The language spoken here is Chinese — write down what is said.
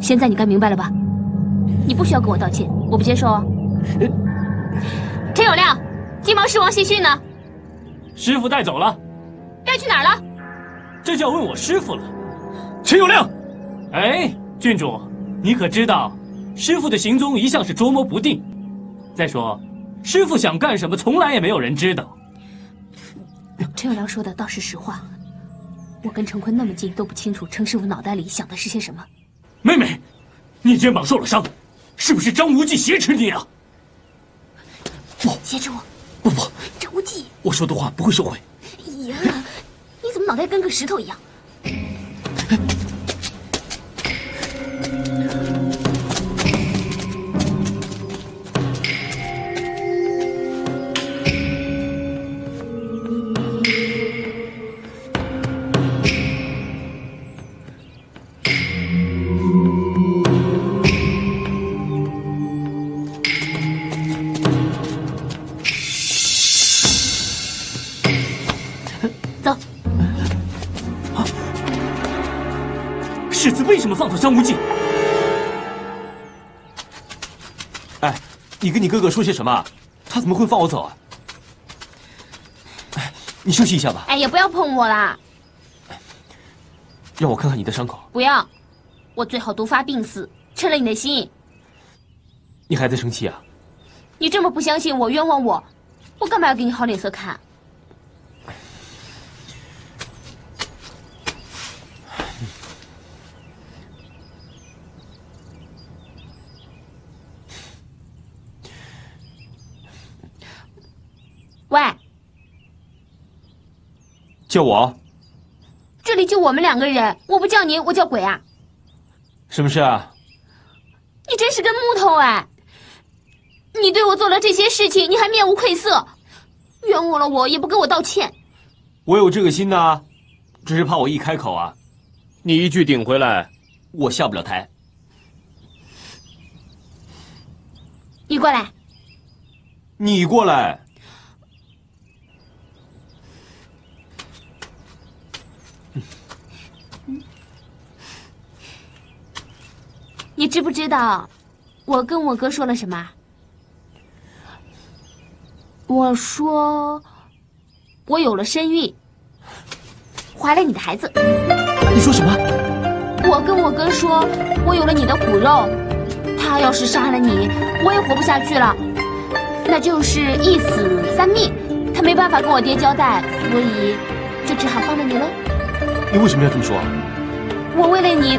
现在你该明白了吧？你不需要跟我道歉，我不接受啊。陈友谅，金毛狮王谢逊呢？师傅带走了。该去哪儿了？这就要问我师傅了。陈友谅，哎，郡主，你可知道，师傅的行踪一向是捉摸不定。再说，师傅想干什么，从来也没有人知道。陈友谅说的倒是实话。我跟陈坤那么近，都不清楚陈师傅脑袋里想的是些什么。妹妹，你肩膀受了伤，是不是张无忌挟持你啊？不，挟持我？不不，张无忌，我说的话不会收回。哎呀，你怎么脑袋跟个石头一样？世子为什么放走张无忌？哎，你跟你哥哥说些什么？他怎么会放我走啊？哎，你休息一下吧。哎呀，不要碰我啦！让我看看你的伤口。不要，我最好毒发病死，称了你的心。你还在生气啊？你这么不相信我，冤枉我，我干嘛要给你好脸色看？喂，叫我？这里就我们两个人，我不叫你，我叫鬼啊！什么事啊？你真是根木头哎！你对我做了这些事情，你还面无愧色，冤枉了我也不跟我道歉。我有这个心呐，只是怕我一开口啊，你一句顶回来，我下不了台。你过来，你过来。你知不知道，我跟我哥说了什么？我说，我有了身孕，怀了你的孩子。你说什么？我跟我哥说，我有了你的骨肉，他要是杀了你，我也活不下去了，那就是一死三命。他没办法跟我爹交代，所以就只好放了你了。你为什么要这么说啊？我为了你。